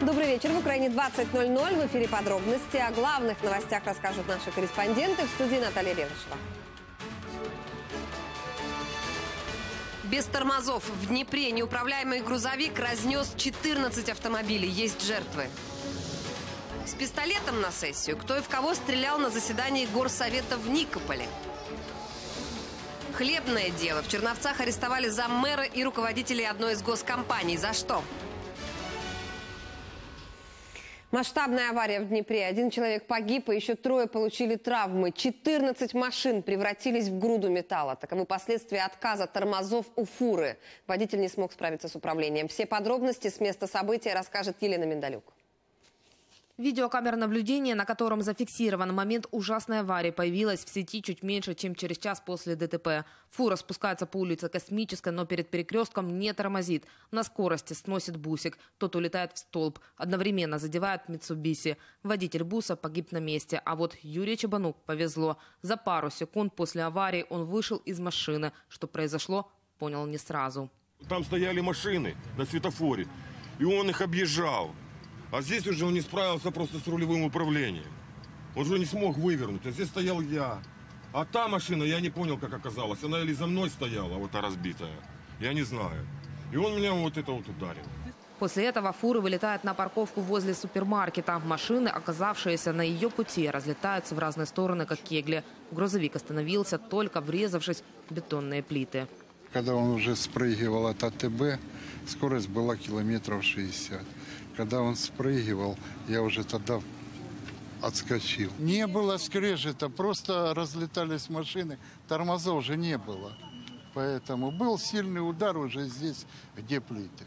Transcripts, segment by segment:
Добрый вечер. В Украине 20.00. В эфире подробности. О главных новостях расскажут наши корреспонденты. В студии Наталья Левышева. Без тормозов в Днепре неуправляемый грузовик разнес 14 автомобилей. Есть жертвы. С пистолетом на сессию. Кто и в кого стрелял на заседании Горсовета в Никополе. Хлебное дело. В Черновцах арестовали заммэра и руководителей одной из госкомпаний. За что? Масштабная авария в Днепре. Один человек погиб, и еще трое получили травмы. 14 машин превратились в груду металла. Таковы последствия отказа тормозов у фуры. Водитель не смог справиться с управлением. Все подробности с места события расскажет Елена Миндалюк. Видеокамера наблюдения, на котором зафиксирован момент ужасной аварии, появилась в сети чуть меньше, чем через час после ДТП. Фура спускается по улице Космической, но перед перекрестком не тормозит. На скорости сносит бусик. Тот улетает в столб. Одновременно задевает Митсубиси. Водитель буса погиб на месте. А вот Юрию Чебанук повезло. За пару секунд после аварии он вышел из машины. Что произошло, понял не сразу. Там стояли машины на светофоре, и он их объезжал. А здесь уже он не справился просто с рулевым управлением. Он уже не смог вывернуть. А здесь стоял я. А та машина, я не понял, как оказалось. Она или за мной стояла, вот та разбитая. Я не знаю. И он меня вот это вот ударил. После этого фуры вылетают на парковку возле супермаркета. Машины, оказавшиеся на ее пути, разлетаются в разные стороны, как кегли. Грузовик остановился, только врезавшись в бетонные плиты. Когда он уже спрыгивал от АТБ, скорость была километров 60. Когда он спрыгивал, я уже тогда отскочил. Не было скрежета, просто разлетались машины, тормоза уже не было. Поэтому был сильный удар уже здесь, где плиты.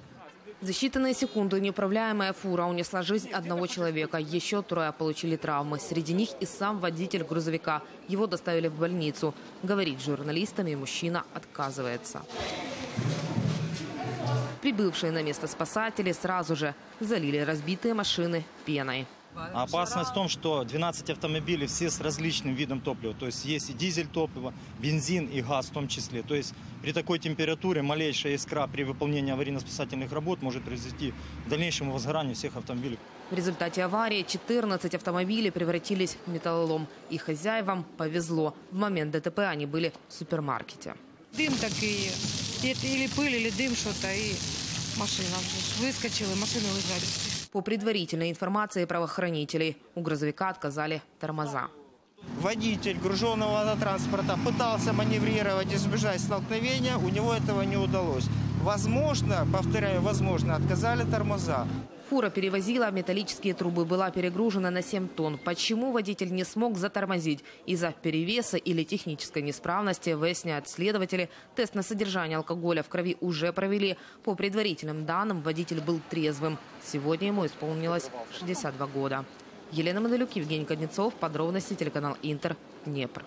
За считанные секунды неуправляемая фура унесла жизнь одного человека. Еще трое получили травмы. Среди них и сам водитель грузовика. Его доставили в больницу. Говорить с журналистами мужчина отказывается. Прибывшие на место спасатели сразу же залили разбитые машины пеной. Опасность в том, что 12 автомобилей все с различным видом топлива. То есть есть и дизель топлива, бензин и газ в том числе. То есть при такой температуре малейшая искра при выполнении аварийно-спасательных работ может произвести в дальнейшем возгоранию всех автомобилей. В результате аварии 14 автомобилей превратились в металлолом. И хозяевам повезло. В момент ДТП они были в супермаркете. Дым такий, или пыль, или дым что-то, и машина выскочила, машины лежали. По предварительной информации правоохранителей, у грузовика отказали тормоза. Водитель груженного автотранспорта пытался маневрировать и избежать столкновения, у него этого не удалось. Возможно, повторяю, возможно, отказали тормоза. Фура перевозила металлические трубы, была перегружена на 7 тонн. Почему водитель не смог затормозить? Из-за перевеса или технической неисправности, выясняют следователи. Тест на содержание алкоголя в крови уже провели. По предварительным данным, водитель был трезвым. Сегодня ему исполнилось 62 года. Елена Модолюк, Евгений Кузнецов. Подробности телеканал Интер. Днепр.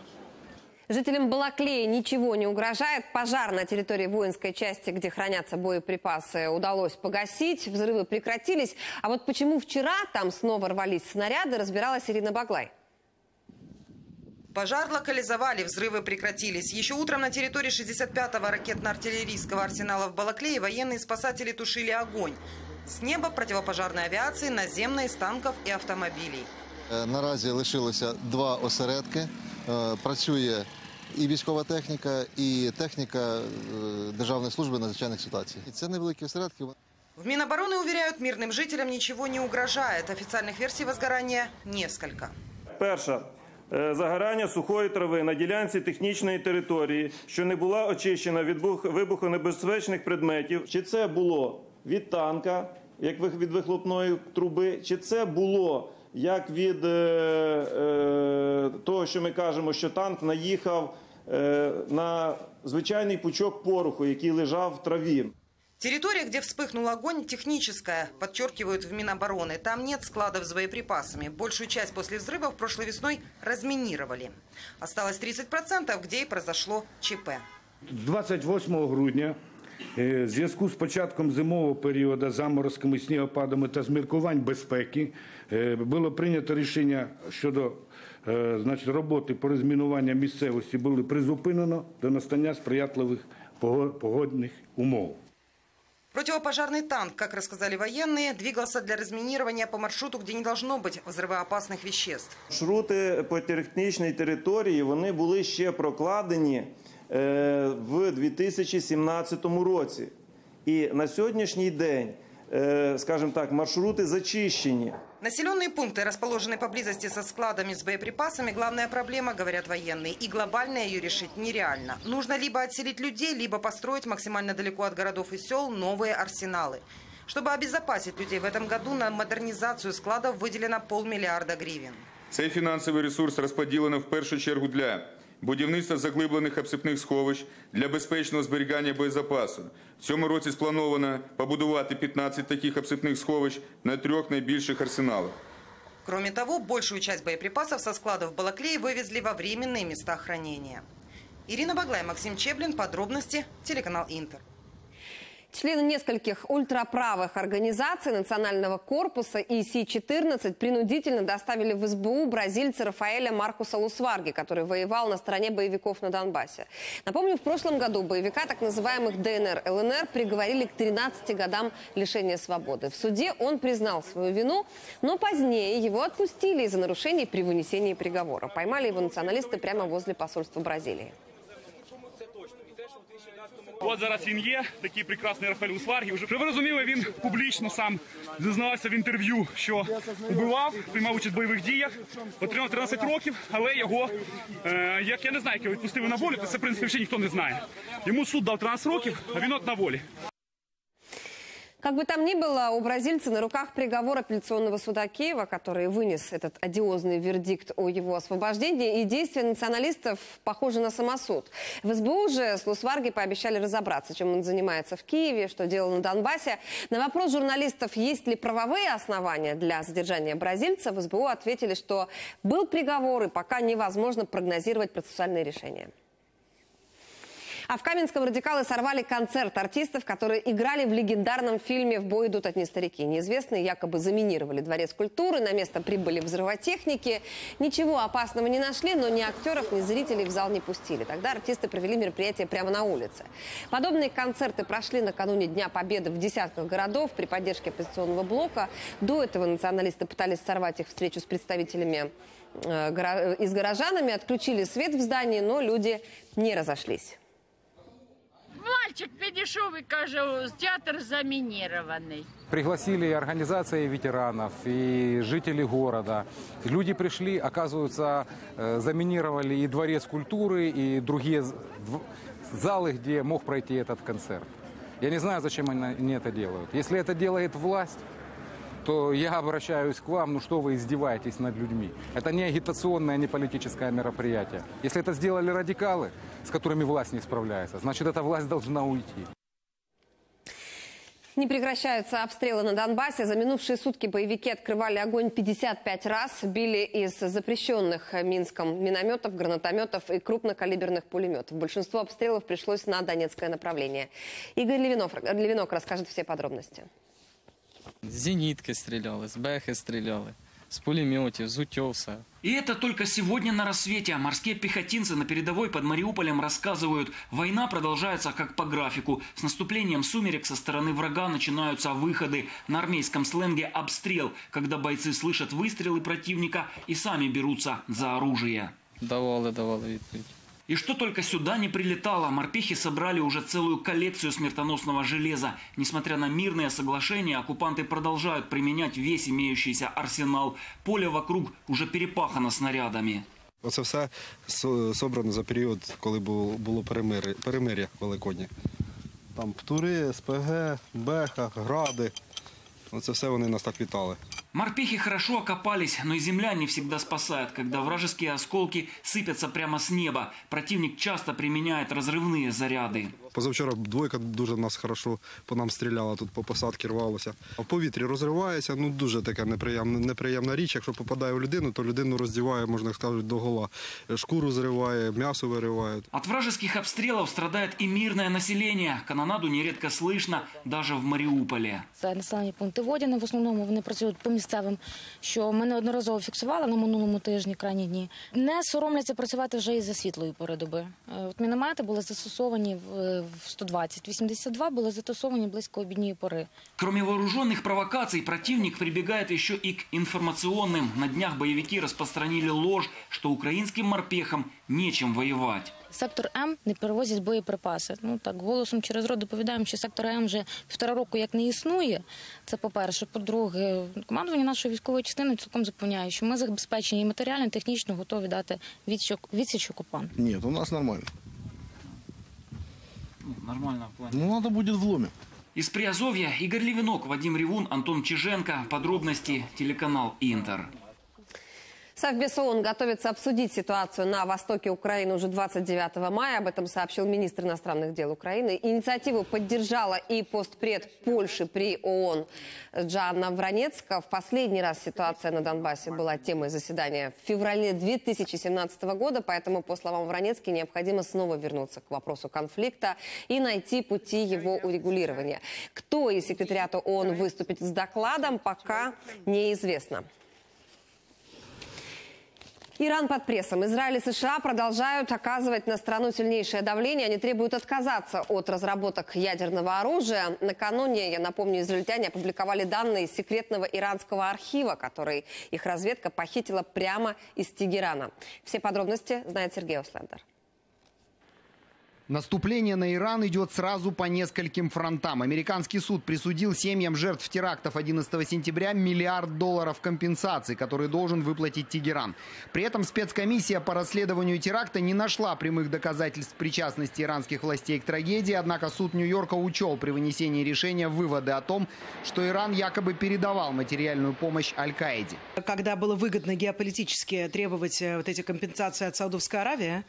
Жителям Балаклея ничего не угрожает. Пожар на территории воинской части, где хранятся боеприпасы, удалось погасить. Взрывы прекратились. А вот почему вчера там снова рвались снаряды, разбиралась Ирина Баглай. Пожар локализовали, взрывы прекратились. Еще утром на территории 65-го ракетно-артиллерийского арсенала в Балаклее военные спасатели тушили огонь. С неба противопожарной авиации, наземной, з танків і автомобілів. Е, Наразі лишилося два осередки. Е, Працює і військова техніка, і техніка е, Державної служби надзвичайних ситуацій. І це невеликі осередки. В Минобороны уверяют, мирным жителям ничего не угрожает. Официальных версий возгорания несколько. Перша е, загорання сухої трави на ділянці технічної території, що не була очищена від бух- вибухонебезпечних предметів. Чи це було від танка, як ви- від вихлопної труби, чи це було як від е, е, того, що ми кажемо, що танк наїхав е, на звичайний пучок пороху, який лежав в траві. Территория, где вспыхнул огонь, техническая, подчеркивают в Минобороны. Там нет складов с боеприпасами. Большую часть после взрывов прошлой весной разминировали. Осталось 30%, где и произошло ЧП. 28 грудня е, в зв'язку з початком зимового періоду заморозками, снігопадами та зміркувань безпеки е, було прийнято рішення щодо е, значить, роботи по розмінуванню місцевості було призупинено до настання сприятливих пого- погодних умов. Противопожарный танк, как рассказали военные, двигался для разминирования по маршруту, где не должно быть взрывоопасных веществ. Маршрути по технічній території вони були ще прокладені е, в 2017 році. І на сьогоднішній день, е, скажімо так, маршрути зачищені. Населенные пункты, расположенные поблизости со складами с боеприпасами, главная проблема, говорят военные, и глобально ее решить нереально. Нужно либо отселить людей, либо построить максимально далеко от городов и сел новые арсеналы. Чтобы обезопасить людей в этом году, на модернизацию складов выделено полмиллиарда гривен. Цей фінансовий ресурс розподілено в першу чергу для будівництва заглиблених обсипних сховищ для безпечного зберігання боєзапасу. В цьому році сплановано побудувати 15 таких обсипних сховищ на трьох найбільших арсеналах. Кроме того, большую часть боеприпасов со складов Балаклеи вывезли во временные места хранения. Ирина Баглай, Максим Чеблин. Подробности. Телеканал Интер. Члены нескольких ультраправых организаций Национального корпуса и Си-14 принудительно доставили в СБУ бразильца Рафаэля Маркуса Лусварги, который воевал на стороне боевиков на Донбассе. Напомню, в прошлом году боевика так называемых ДНР, ЛНР приговорили к 13 годам лишения свободы. В суде он признал свою вину, но позднее его отпустили из-за нарушений при вынесении приговора. Поймали его националисты прямо возле посольства Бразилии. От зараз він є, такий прекрасний Рафаель Усваргі. Вже ви розуміли, він публічно сам зізнавався в інтерв'ю, що убивав, приймав участь в бойових діях, отримав 13 років, але його, е, як я не знаю, як його відпустили на волю, то це в принципі ще ніхто не знає. Йому суд дав 13 років, а він от на волі. Как бы там ни было, у бразильца на руках приговор апелляционного суда Киева, который вынес этот одиозный вердикт о его освобождении, и действия националистов похожи на самосуд. В СБУ же с Лусварги пообещали разобраться, чем он занимается в Киеве, что делал на Донбассе. На вопрос журналистов, есть ли правовые основания для задержания бразильца, в СБУ ответили, что был приговор и пока невозможно прогнозировать процессуальные решения. А в Каменском радикалы сорвали концерт артистов, которые играли в легендарном фильме «В бой идут одни старики». Неизвестные якобы заминировали дворец культуры, на место прибыли взрывотехники. Ничего опасного не нашли, но ни актеров, ни зрителей в зал не пустили. Тогда артисты провели мероприятие прямо на улице. Подобные концерты прошли накануне Дня Победы в десятках городов при поддержке оппозиционного блока. До этого националисты пытались сорвать их встречу с представителями э, гора- и с горожанами, отключили свет в здании, но люди не разошлись Мальчик підійшов і каже, театр замінірований. Пригласили и организации ветеранов, и жители города. Люди пришли, оказывается, э, заминировали и дворец культуры, и другие з- дв- залы, где мог пройти этот концерт. Я не знаю, зачем они они это делают. Если это делает власть, то я обращаюсь к вам, ну что вы издеваетесь над людьми? Это не агитационное, не политическое мероприятие. Если это сделали радикалы, с которыми власть не справляется, значит, эта власть должна уйти. Не прекращаются обстрелы на Донбассе. За минувшие сутки боевики открывали огонь 55 раз, били из запрещенных Минском минометов, гранатометов и крупнокалиберных пулеметов. Большинство обстрелов пришлось на Донецкое направление. Игорь Левинов, Левинок расскажет все подробности З зенітки стріляли, з бехи стріляли, з пулеметів, з утьоса. И это только сегодня на рассвете. Морские пехотинцы на передовой под Мариуполем рассказывают, война продолжается как по графику. С наступлением сумерек со стороны врага начинаются выходы. На армейском сленге обстрел, когда бойцы слышат выстрелы противника и сами берутся за оружие. Давали, давали відповідь. И что только сюда не прилетало, морпехи собрали уже целую коллекцию смертоносного железа. Несмотря на мирные соглашения, оккупанты продолжают применять весь имеющийся арсенал. Поле вокруг уже перепахано снарядами. Оце все со- собрано за період, коли було, було перемир'я, перемир'я великоднє. Там птури, СПГ, Беха, гради. Оце все вони нас так вітали. Морпехи хорошо окопались, но и земля не всегда спасает, когда вражеские осколки сыпятся прямо с неба. Противник часто применяет разрывные заряды. Позавчора двойка дуже нас хорошо по нам стріляла, тут по посадці рвалося. А в повітрі розривається, ну дуже така неприємна, неприємна річ. Якщо попадає в людину, то людину роздіває, можна сказати, до гола. Шкуру зриває, м'ясо вириває. От вражеских обстрелов страдает и мирное население. Канонаду нередко слышно даже в Мариуполе. Це населені пункти Водяни. В основному вони працюють по містах Місцевим, що ми неодноразово фіксували на минулому тижні, крайні дні, не соромляться працювати вже і за світлої пори доби. Е, От міномети були застосовані в в 120, 82 були застосовані близько обідньої пори. Кроме вооруженных провокаций, противник прибегает еще и к информационным. На днях боевики распространили ложь, что украинским морпехам нечем воевать. Сектор М не перевозять боєприпаси. Ну так голосом через рот доповідаємо, що сектор М вже півтора року як не існує. Це по-перше. По-друге, командування нашої військової частини цілком запевняє, що ми забезпечені і матеріально, і технічно готові дати відсіч, відсіч окупанту. Нет, у нас нормально. Нормально в плане. Ну, надо будет вломим. Из Приазовья Игорь Левинок, Вадим Ревун, Антон Чиженко. Подробности телеканал Интер. Совбез ООН готовится обсудить ситуацию на востоке Украины уже 29 мая. Об этом сообщил министр иностранных дел Украины. Инициативу поддержала и постпред Польши при ООН Джанна Вранецка. В последний раз ситуация на Донбассе была темой заседания в феврале 2017 года. Поэтому, по словам Вранецки, необходимо снова вернуться к вопросу конфликта и найти пути его урегулирования. Кто из секретариата ООН выступит с докладом, пока неизвестно. Иран под прессом. Израиль и США продолжают оказывать на страну сильнейшее давление. Они требуют отказаться от разработок ядерного оружия. Накануне, я напомню, израильтяне опубликовали данные секретного иранского архива, который их разведка похитила прямо из Тегерана. Все подробности знает Сергей Ослендер. Наступление на Иран идет сразу по нескольким фронтам. Американский суд присудил семьям жертв терактов 11 сентября миллиард долларов компенсаций, который должен выплатить Тегеран. При этом спецкомиссия по расследованию теракта не нашла прямых доказательств причастности иранских властей к трагедии, однако суд Нью-Йорка учел при вынесении решения выводы о том, что Иран якобы передавал материальную помощь Аль-Каиде. Когда было выгодно геополитически требовать э, вот эти компенсации от Саудовской Аравии,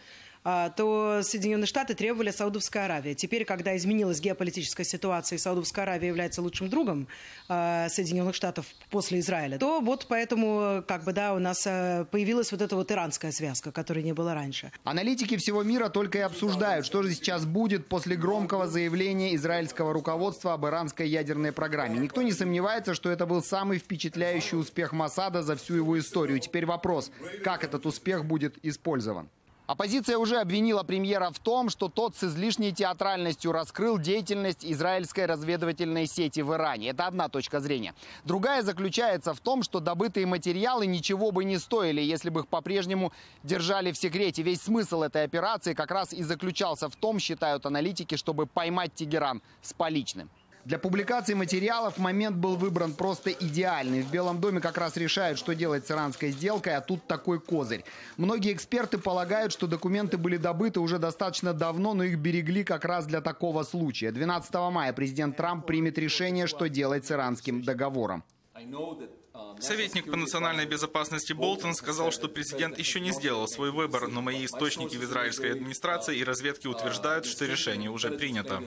то Соединенные Штаты требовали Саудовской Аравии. Теперь, когда изменилась геополитическая ситуация, и Саудовская Аравия является лучшим другом а, Соединенных Штатов после Израиля, то вот поэтому как бы, да, у нас а, появилась вот эта вот иранская связка, которой не было раньше. Аналитики всего мира только и обсуждают, что же сейчас будет после громкого заявления израильского руководства об иранской ядерной программе. Никто не сомневается, что это был самый впечатляющий успех Масада за всю его историю. Теперь вопрос, как этот успех будет использован. Оппозиция уже обвинила премьера в том, что тот с излишней театральностью раскрыл деятельность израильской разведывательной сети в Иране. Это одна точка зрения. Другая заключается в том, что добытые материалы ничего бы не стоили, если бы их по-прежнему держали в секрете. Весь смысл этой операции как раз и заключался в том, считают аналитики, чтобы поймать Тегеран с поличным. Для публикации материалов момент был выбран просто идеальный. В Белом доме как раз решают, что делать с иранской сделкой, а тут такой козырь. Многие эксперты полагают, что документы были добыты уже достаточно давно, но их берегли как раз для такого случая. 12 мая президент Трамп примет решение, что делать с иранским договором. Советник по национальной безопасности Болтон сказал, что президент еще не сделал свой выбор, но мои источники в израильской администрации и разведке утверждают, что решение уже принято.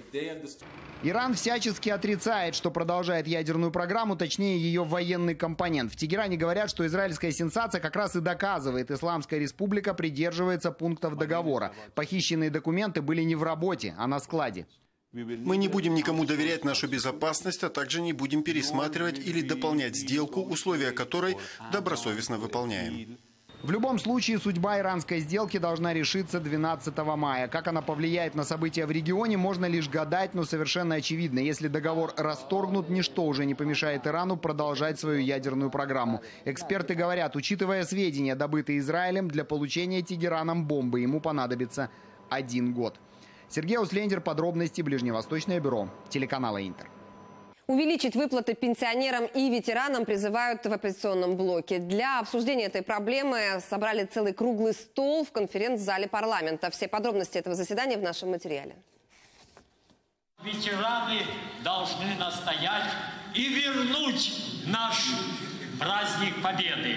Иран всячески отрицает, что продолжает ядерную программу, точнее ее военный компонент. В Тегеране говорят, что израильская сенсация как раз и доказывает, Исламская республика придерживается пунктов договора. Похищенные документы были не в работе, а на складе. Мы не будем никому доверять нашу безопасность, а также не будем пересматривать или дополнять сделку, условия которой добросовестно выполняем. В любом случае, судьба иранской сделки должна решиться 12 мая. Как она повлияет на события в регионе, можно лишь гадать, но совершенно очевидно. Если договор расторгнут, ничто уже не помешает Ирану продолжать свою ядерную программу. Эксперты говорят, учитывая сведения, добытые Израилем, для получения Тегераном бомбы ему понадобится один год. Сергей Услендер, подробности Ближневосточное бюро, телеканала Интер. Увеличить выплаты пенсионерам и ветеранам призывают в оппозиционном блоке. Для обсуждения этой проблемы собрали целый круглый стол в конференц-зале парламента. Все подробности этого заседания в нашем материале. Ветераны должны настоять и вернуть наш праздник Победы.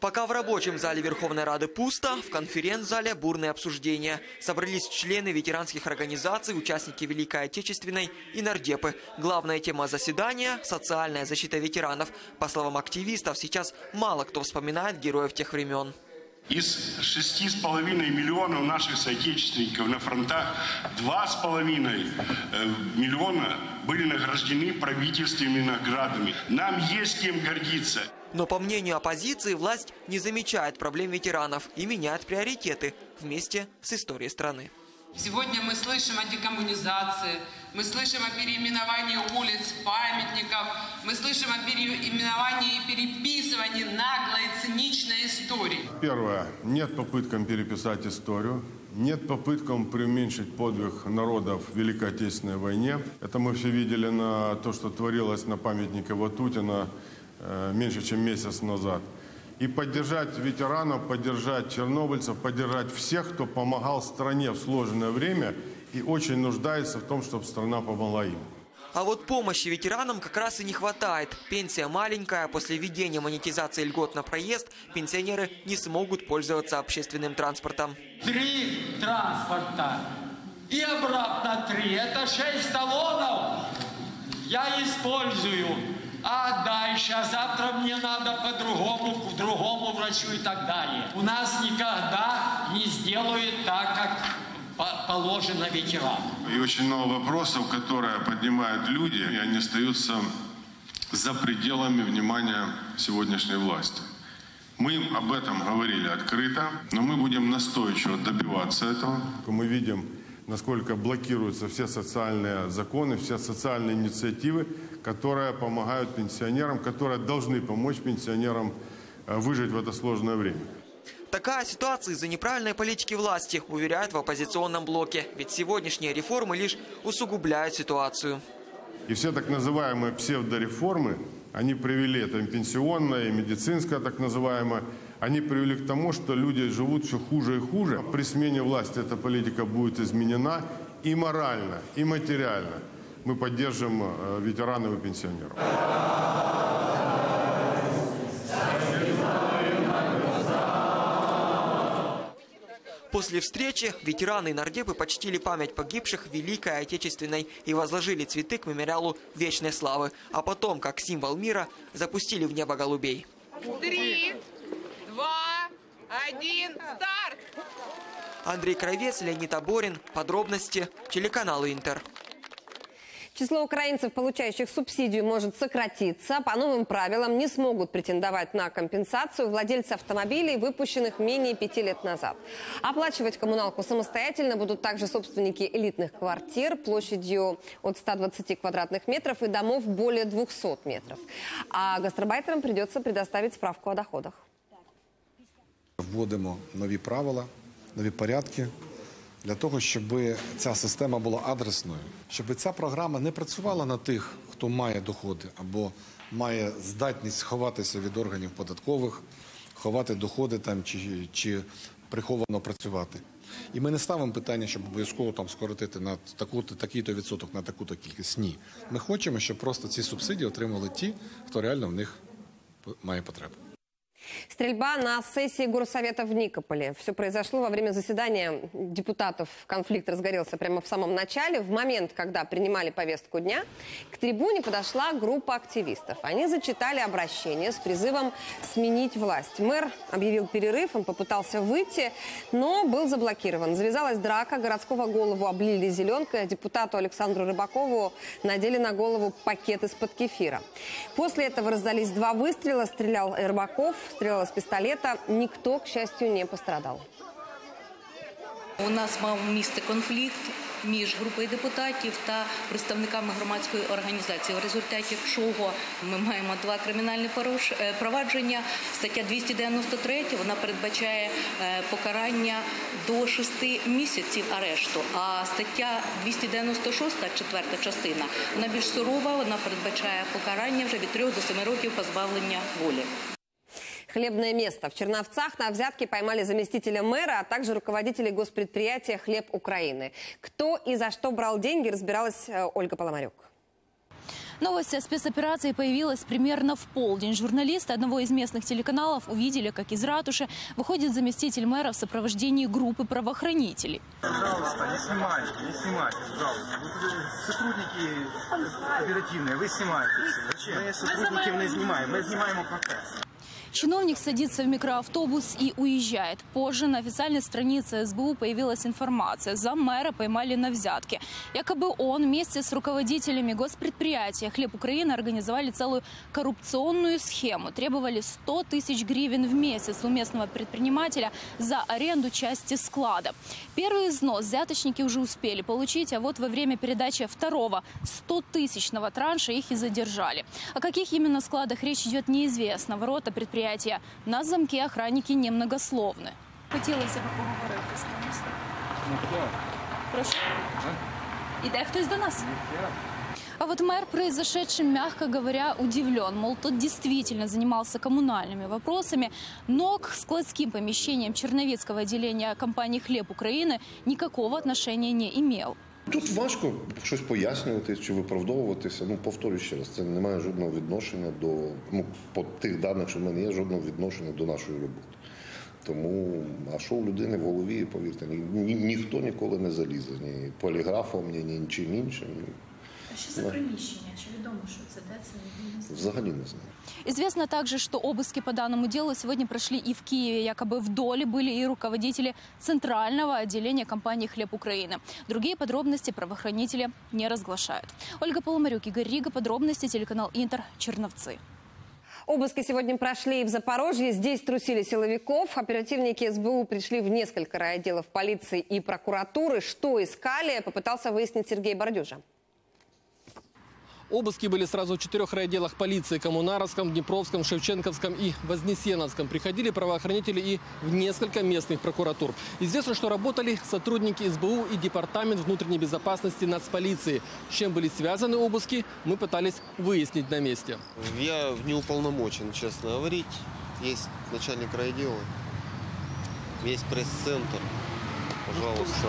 Пока в рабочем зале Верховной Рады пусто, в конференц-зале бурные обсуждения. Собрались члены ветеранских организаций, участники Великой Отечественной и нардепы. Главная тема заседания – социальная защита ветеранов. По словам активистов, сейчас мало кто вспоминает героев тех времен. Из 6,5 миллионов наших соотечественников на фронтах 2,5 э, миллиона были награждены правительственными наградами. Нам есть кем гордиться. Но по мнению оппозиции, власть не замечает проблем ветеранов и меняет приоритеты вместе с историей страны. Сегодня мы слышим о декоммунизации, мы слышим о переименовании улиц, памятников, мы слышим о переименовании и переписывании наглой, циничной истории. Первое. Нет попыткам переписать историю. Нет попыткам преуменьшить подвиг народов в Великой Отечественной войне. Это мы все видели на то, что творилось на памятнике Ватутина меньше, чем месяц назад и поддержать ветеранов, поддержать чернобыльцев, поддержать всех, кто помогал стране в сложное время и очень нуждается в том, чтобы страна помогла им. А вот помощи ветеранам как раз и не хватает. Пенсия маленькая, после введения монетизации льгот на проезд пенсионеры не смогут пользоваться общественным транспортом. Три транспорта и обратно три. Это шесть талонов я использую. А дальше, а завтра мне надо по-другому, к другому врачу и так далее. У нас никогда не сделают так, как положено ветерану. И очень много вопросов, которые поднимают люди, и они остаются за пределами внимания сегодняшней власти. Мы об этом говорили открыто, но мы будем настойчиво добиваться этого. Мы видим, насколько блокируются все социальные законы, все социальные инициативы, которые помогают пенсионерам, которые должны помочь пенсионерам э, выжить в это сложное время. Такая ситуация из-за неправильной политики власти, уверяют в оппозиционном блоке. Ведь сегодняшние реформы лишь усугубляют ситуацию. И все так называемые псевдореформы, они привели, это пенсионная, и медицинская так называемая, они привели к тому, что люди живут все хуже и хуже. При смене власти эта политика будет изменена и морально, и материально мы поддержим э, ветеранов и пенсионеров. После встречи ветераны и нардепы почтили память погибших в Великой Отечественной и возложили цветы к мемориалу Вечной Славы. А потом, как символ мира, запустили в небо голубей. Три, один, старт! Андрей Кровец, Леонид Аборин. Подробности. Телеканал Интер. Число украинцев, получающих субсидию, может сократиться. По новым правилам не смогут претендовать на компенсацию владельцы автомобилей, выпущенных менее пяти лет назад. Оплачивать коммуналку самостоятельно будут также собственники элитных квартир площадью от 120 квадратных метров и домов более 200 метров. А гастробайтерам придется предоставить справку о доходах. Вводимо нові правила, нові порядки для того, щоб ця система була адресною, щоб ця програма не працювала на тих, хто має доходи або має здатність сховатися від органів податкових, ховати доходи там чи, чи приховано працювати. І ми не ставимо питання, щоб обов'язково там скоротити на таку такий-то відсоток на таку-то кількість. Ні. Ми хочемо, щоб просто ці субсидії отримали ті, хто реально в них має потребу. Стрельба на сессии Горсовета в Никополе. Все произошло во время заседания депутатов. Конфликт разгорелся прямо в самом начале. В момент, когда принимали повестку дня, к трибуне подошла группа активистов. Они зачитали обращение с призывом сменить власть. Мэр объявил перерыв, он попытался выйти, но был заблокирован. Завязалась драка, городского голову облили зеленкой, депутату Александру Рыбакову надели на голову пакет из-под кефира. После этого раздались два выстрела, стрелял Рыбаков, стрелял из пистолета. Никто, к счастью, не пострадал. У нас мав місце конфлікт між групою депутатів та представниками громадської організації, в результаті чого ми маємо два кримінальні провадження. Стаття 293 вона передбачає покарання до 6 місяців арешту. А стаття 296, четверта частина, вона більш сурова. Вона передбачає покарання вже від 3 до 7 років позбавлення волі. Хлебное место. В Черновцах на взятке поймали заместителя мэра, а также руководителей госпредприятия «Хлеб Украины». Кто и за что брал деньги, разбиралась э, Ольга Поломарюк. Новость о спецоперации появилась примерно в полдень. Журналисты одного из местных телеканалов увидели, как из ратуши выходит заместитель мэра в сопровождении группы правоохранителей. Пожалуйста, не снимайте, не снимайте, пожалуйста. Вы сотрудники оперативные, вы снимаете. Зачем? Мы сотрудников не снимаем, мы снимаем процесс. Чиновник садится в микроавтобус и уезжает. Позже на официальной странице СБУ появилась информация. За мэра поймали на взятке. Якобы он вместе с руководителями госпредприятия «Хлеб Украины» организовали целую коррупционную схему. Требовали 100 тысяч гривен в месяц у местного предпринимателя за аренду части склада. Первый износ взяточники уже успели получить, а вот во время передачи второго 100-тысячного транша их и задержали. О каких именно складах речь идет, неизвестно. Ворота предприятия на замке охранники немногословны. Хотілося б поговорити з кимось. Прошу. Іде хтось до нас? А вот мэр произошедшим, мягко говоря, удивлен. Мол, тот действительно занимался коммунальными вопросами, но к складским помещениям Черновецкого отделения компании «Хлеб Украины» никакого отношения не имел. Тут важко щось пояснювати чи виправдовуватися. Ну, повторюю ще раз, це не має жодного відношення до ну, по тих даних, що в мене є, жодного відношення до нашої роботи. Тому, а що у людини в голові, повірте, ні, ні, ніхто ніколи не залізе, ні поліграфом, ні, ні нічим іншим. А що за приміщення? Чи відомо, що це де це? Взагалі не знаю. Известно также, что обыски по данному делу сегодня прошли и в Киеве. Якобы в доле были и руководители центрального отделения компании «Хлеб Украины». Другие подробности правоохранители не разглашают. Ольга Поломарюк, Игорь Рига. Подробности телеканал «Интер». Черновцы. Обыски сегодня прошли и в Запорожье. Здесь трусили силовиков. Оперативники СБУ пришли в несколько райотделов полиции и прокуратуры. Что искали, попытался выяснить Сергей Бордюжа. Обыски были сразу в четырех райотделах полиции – Коммунаровском, Днепровском, Шевченковском и Вознесеновском. Приходили правоохранители и в несколько местных прокуратур. Известно, что работали сотрудники СБУ и Департамент внутренней безопасности нацполиции. С чем были связаны обыски, мы пытались выяснить на месте. Я не уполномочен, честно говорить. Есть начальник райдела, есть пресс-центр. Пожалуйста.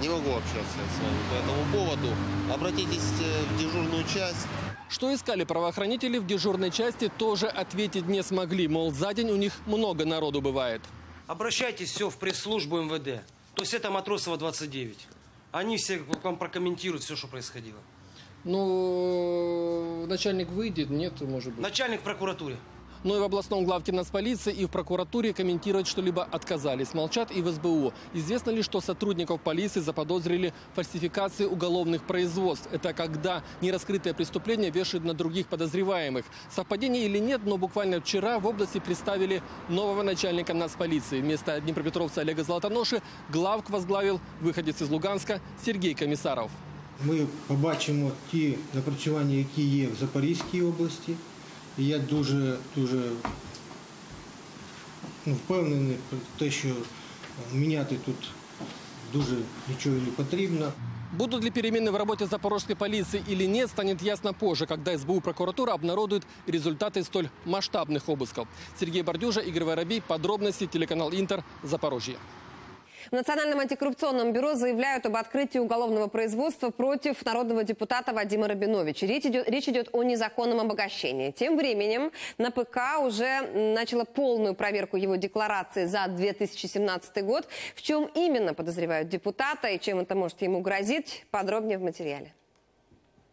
Не могу общаться с вами по этому поводу. Обратитесь э, в дежурную часть. Что искали правоохранители в дежурной части, тоже ответить не смогли. Мол, за день у них много народу бывает. Обращайтесь все в пресс-службу МВД. То есть это Матросова 29. Они все вам прокомментируют все, что происходило. Ну, начальник выйдет, нет, может быть. Начальник прокуратуры. Но и в областном главке нацполиции, и в прокуратуре комментировать что-либо отказались. Молчат и в СБУ. Известно ли, что сотрудников полиции заподозрили в фальсификации уголовных производств? Это когда нераскрытое преступление вешают на других подозреваемых. Совпадение или нет, но буквально вчера в области представили нового начальника нацполиции. Вместо днепропетровца Олега Золотоноши главк возглавил выходец из Луганска Сергей Комиссаров. Ми побачимо ті напрацювання, які є в Запорізькій області. І я дуже дуже ну, впевнений про те, що міняти тут дуже нічого не потрібно. Будут ли перемены в работе запорожской полиции или нет, станет ясно позже, когда СБУ и прокуратура обнародуют результаты столь масштабных обысков. Сергей Бордюжа, Игорь Воробей. Подробности телеканал Интер. Запорожье. В Национальном антикоррупционном бюро заявляют об открытии уголовного производства против народного депутата Вадима Рабиновича. Речь идет, речь идет о незаконном обогащении. Тем временем на ПК уже начала полную проверку его декларации за 2017 год. В чем именно подозревают депутата и чем это может ему грозить, подробнее в материале.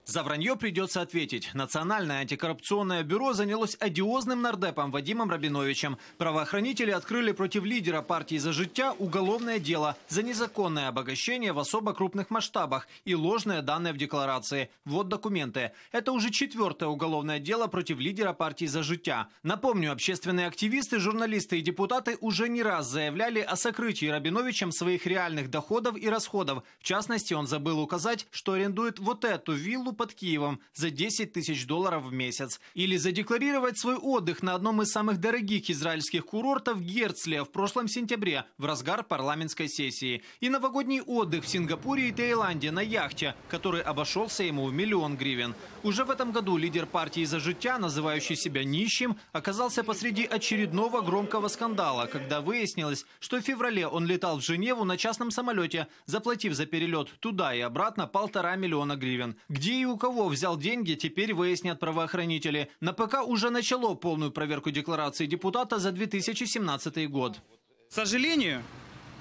За вранье придется ответить. Национальное антикоррупционное бюро занялось одиозным нардепом Вадимом Рабиновичем. Правоохранители открыли против лидера партии «За життя» уголовное дело за незаконное обогащение в особо крупных масштабах и ложные данные в декларации. Вот документы. Это уже четвертое уголовное дело против лидера партии «За життя». Напомню, общественные активисты, журналисты и депутаты уже не раз заявляли о сокрытии Рабиновичем своих реальных доходов и расходов. В частности, он забыл указать, что арендует вот эту виллу под Киевом за 10 тысяч долларов в месяц. Или задекларировать свой отдых на одном из самых дорогих израильских курортов Герцлия в прошлом сентябре, в разгар парламентской сессии. И новогодний отдых в Сингапуре и Таиланде на яхте, который обошелся ему в миллион гривен. Уже в этом году лидер партии «За життя», называющий себя нищим, оказался посреди очередного громкого скандала, когда выяснилось, что в феврале он летал в Женеву на частном самолете, заплатив за перелет туда и обратно полтора миллиона гривен. Где и у кого взял деньги, теперь выяснят правоохранители. На ПК уже начало полную проверку декларации депутата за 2017 год. К сожалению,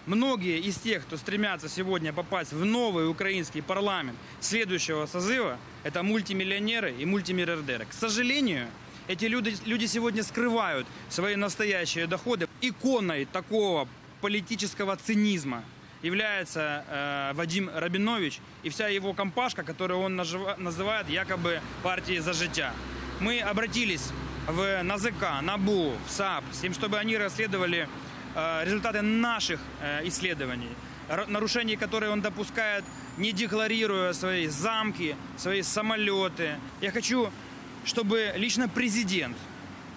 многие из тех, кто стремятся сегодня попасть в новый украинский парламент следующего созыва, это мультимиллионеры и мультимиллиардеры. К сожалению, Эти люди, люди сегодня скрывают свои настоящие доходы. Иконой такого политического цинизма является э, Вадим Рабинович и вся его компашка, которую он нажива- называет якобы партией «За життя». Мы обратились в НАЗК, НАБУ, в САП, с тем, чтобы они расследовали э, результаты наших э, исследований, нарушений, которые он допускает, не декларируя свои замки, свои самолеты. Я хочу, чтобы лично президент,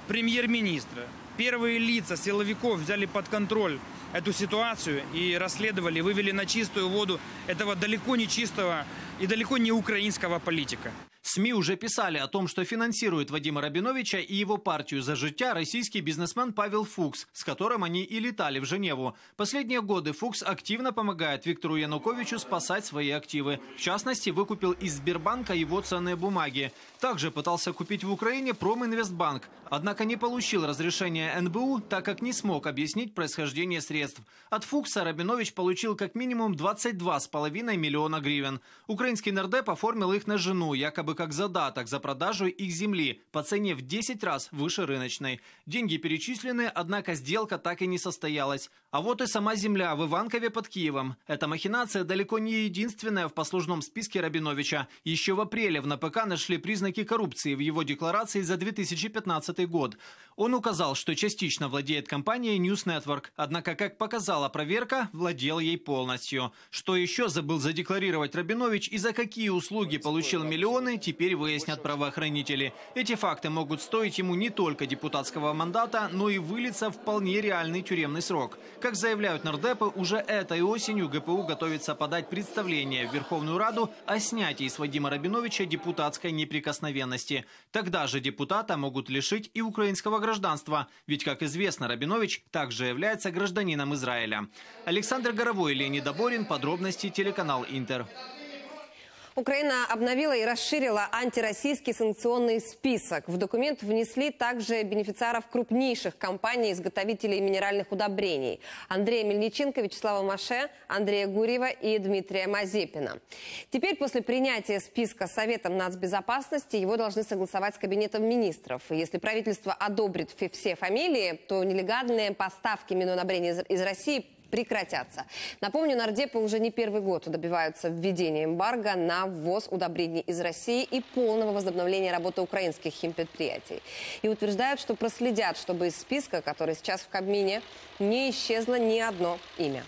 премьер-министр, первые лица силовиков взяли под контроль эту ситуацию и расследовали, вывели на чистую воду этого далеко не чистого и далеко не украинского политика. СМИ уже писали о том, что финансирует Вадима Рабиновича и его партию «За життя» российский бизнесмен Павел Фукс, с которым они и летали в Женеву. Последние годы Фукс активно помогает Виктору Януковичу спасать свои активы. В частности, выкупил из Сбербанка его ценные бумаги. Также пытался купить в Украине Проминвестбанк. Однако не получил разрешения НБУ, так как не смог объяснить происхождение средств. От Фукса Рабинович получил как минимум 22,5 миллиона гривен. Украинский нардеп оформил их на жену, якобы как задаток за продажу их земли по цене в 10 раз выше рыночной. Деньги перечислены, однако сделка так и не состоялась. А вот и сама земля в Иванкове под Киевом. Эта махинация далеко не единственная в послужном списке Рабиновича. Еще в апреле в НПК нашли признаки коррупции в его декларации за 2015 год. Он указал, что частично владеет компанией News Network, однако, как показала проверка, владел ей полностью. Что еще забыл задекларировать Рабинович и за какие услуги получил миллионы, теперь выяснят правоохранители. Эти факты могут стоить ему не только депутатского мандата, но и вылиться в вполне реальный тюремный срок. Как заявляют нардепы, уже этой осенью ГПУ готовится подать представление в Верховную Раду о снятии с Вадима Рабиновича депутатской неприкосновенности. Тогда же депутата могут лишить и украинского гражданства, ведь, как известно, Рабинович также является гражданином Израиля. Александр Горовой, Леонид Доборин, подробности телеканал Интер. Украина обновила и расширила антироссийский санкционный список. В документ внесли также бенефициаров крупнейших компаний-изготовителей минеральных удобрений. Андрея Мельниченко, Вячеслава Маше, Андрея Гурьева и Дмитрия Мазепина. Теперь после принятия списка Советом нацбезопасности его должны согласовать с Кабинетом министров. И если правительство одобрит все фамилии, то нелегальные поставки минудобрений из России прекратятся. Напомню, нардепы уже не первый год добиваются введения эмбарго на ввоз удобрений из России и полного возобновления работы украинских химпредприятий. И утверждают, что проследят, чтобы из списка, который сейчас в Кабмине, не исчезло ни одно имя.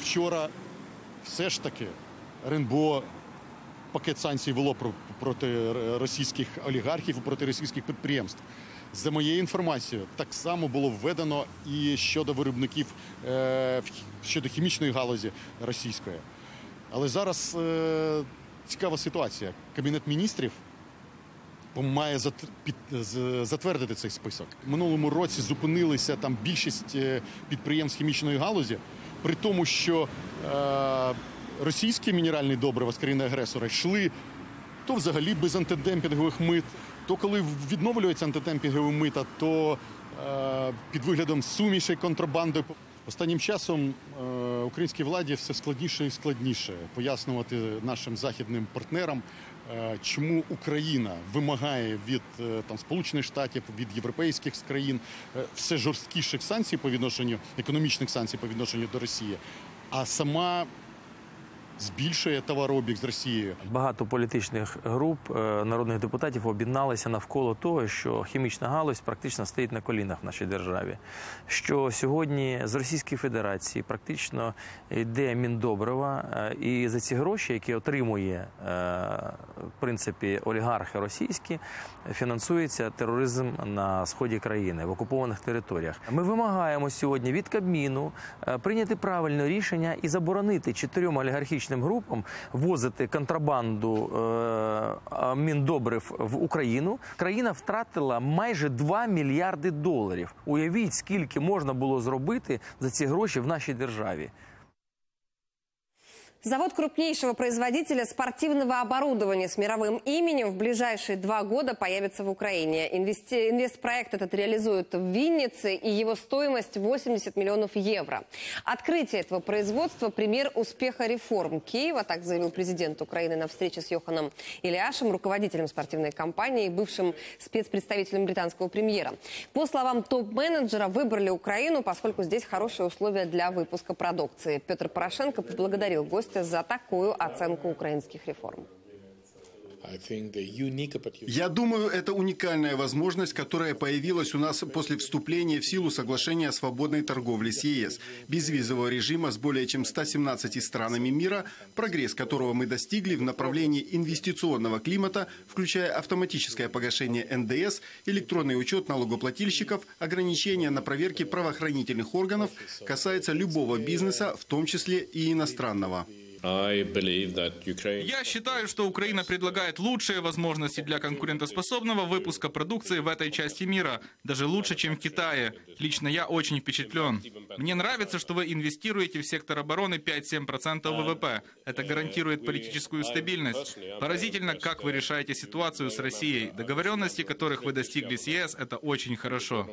Вчора все ж таки РНБО пакет санкцій вело про- проти російських олігархів і проти російських підприємств. За моєю інформацією, так само було введено і щодо виробників е, щодо хімічної галузі російської. Але зараз е, цікава ситуація. Кабінет міністрів має затвердити цей список. Минулому році зупинилися там більшість е, підприємств хімічної галузі, при тому, що російські мінеральні добрива з країни-агресора йшли то взагалі без антидемпінгових мит, то коли відновлюються антидемпінгові мита, то е, під виглядом сумішей контрабанди. Останнім часом е, українській владі все складніше і складніше пояснювати нашим західним партнерам, е, чому Україна вимагає від е, там Сполучених Штатів, від європейських країн е, все жорсткіших санкцій по відношенню економічних санкцій по відношенню до Росії, а сама збільшує товарообіг з Росією. Багато політичних груп е, народних депутатів об'єдналися навколо того, що хімічна галузь практично стоїть на колінах в нашій державі. Що сьогодні з Російської Федерації практично йде міндобрива, е, і за ці гроші, які отримує е, в принципі олігархи російські, фінансується тероризм на сході країни в окупованих територіях. Ми вимагаємо сьогодні від Кабміну прийняти правильне рішення і заборонити чотирьом олігархічним групам возити контрабанду е, міндобрив в Україну. Країна втратила майже 2 мільярди доларів. Уявіть, скільки можна було зробити за ці гроші в нашій державі. Завод крупнейшего производителя спортивного оборудования с мировым именем в ближайшие два года появится в Украине. Инвести... Инвестпроект этот реализуют в Виннице, и его стоимость 80 миллионов евро. Открытие этого производства – пример успеха реформ Киева, так заявил президент Украины на встрече с Йоханом Ильяшем, руководителем спортивной компании и бывшим спецпредставителем британского премьера. По словам топ-менеджера, выбрали Украину, поскольку здесь хорошие условия для выпуска продукции. Петр Порошенко поблагодарил гостя за такую оценку украинских реформ. Я думаю, это уникальная возможность, которая появилась у нас после вступления в силу соглашения о свободной торговле с ЕС, безвизового режима с более чем 117 странами мира, прогресс которого мы достигли в направлении инвестиционного климата, включая автоматическое погашение НДС, электронный учет налогоплательщиков, ограничения на проверки правоохранительных органов, касается любого бизнеса, в том числе и иностранного. Я считаю, что Украина предлагает лучшие возможности для конкурентоспособного выпуска продукции в этой части мира, даже лучше, чем в Китае. Лично я очень впечатлен. Мне нравится, что вы инвестируете в сектор обороны 5-7% ВВП. Это гарантирует политическую стабильность. Поразительно, как вы решаете ситуацию с Россией. Договоренности, которых вы достигли с ЕС, это очень хорошо.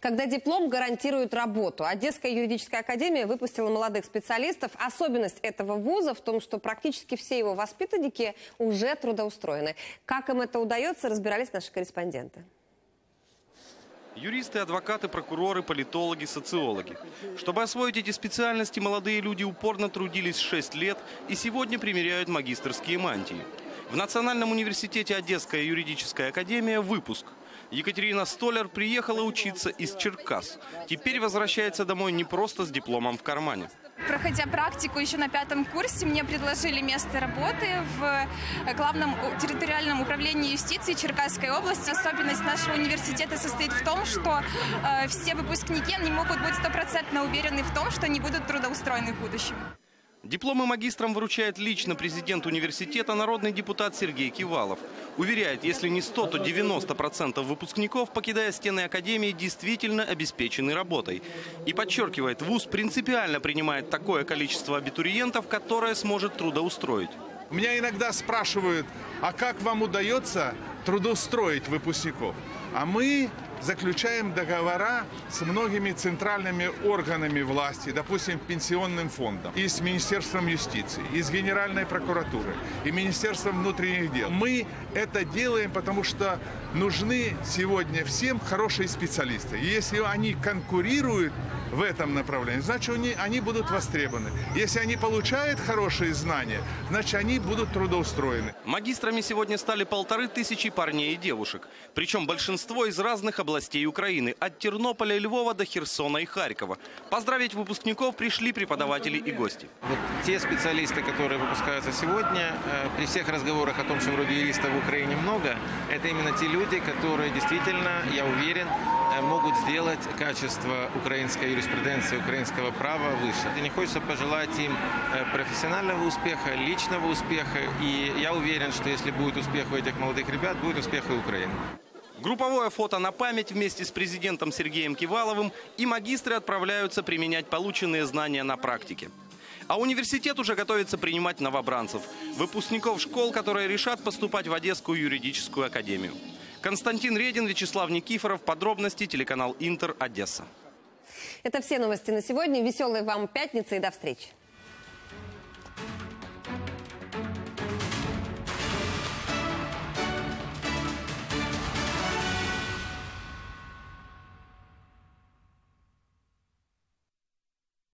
Когда диплом гарантирует работу, Одесская юридическая академия выпустила молодых специалистов, особенно Особенность этого вуза в том, что практически все его воспитанники уже трудоустроены. Как им это удается, разбирались наши корреспонденты. Юристы, адвокаты, прокуроры, политологи, социологи. Чтобы освоить эти специальности, молодые люди упорно трудились 6 лет и сегодня примеряют магистрские мантии. В Национальном университете Одесская юридическая академия выпуск. Екатерина Столяр приехала учиться из Черкас. Теперь возвращается домой не просто с дипломом в кармане. Проходя практику еще на пятом курсе, мне предложили место работы в главном территориальном управлении юстиции Черкасской области. Особенность нашего университета состоит в том, что э, все выпускники не могут быть стопроцентно уверены в том, что они будут трудоустроены в будущем. Дипломы магистрам вручает лично президент университета, народный депутат Сергей Кивалов. Уверяет, если не 100, то 90% выпускников, покидая стены академии, действительно обеспечены работой. И подчеркивает, ВУЗ принципиально принимает такое количество абитуриентов, которое сможет трудоустроить. Меня иногда спрашивают, а как вам удается трудоустроить выпускников? А мы заключаем договора с многими центральными органами власти, допустим, пенсионным фондом, и с Министерством юстиции, и с Генеральной прокуратурой, и Министерством внутренних дел. Мы это делаем, потому что нужны сегодня всем хорошие специалисты. И если они конкурируют в этом направлении, значит, они, они будут востребованы. Если они получают хорошие знания, значит, они будут трудоустроены. Магистрами сегодня стали полторы тысячи парней и девушек. Причем большинство из разных областей Украины, от Тернополя, Львова до Херсона и Харькова. Поздравить выпускников пришли преподаватели и гости. Вот те специалисты, которые выпускаются сегодня, э, при всех разговорах о том, что вроде юристов в Украине много, это именно те люди, которые действительно, я уверен, э, могут сделать качество украинской юриспруденции, украинского права выше. И не хочется пожелать им э, профессионального успеха, личного успеха. И я уверен, что если будет успех у этих молодых ребят, будет успех и Украины. Групповое фото на память вместе с президентом Сергеем Киваловым и магистры отправляются применять полученные знания на практике. А университет уже готовится принимать новобранцев, выпускников школ, которые решат поступать в Одесскую юридическую академию. Константин Редин, Вячеслав Никифоров. Подробности телеканал Интер, Одесса. Это все новости на сегодня. Веселой вам пятницы и до встречи.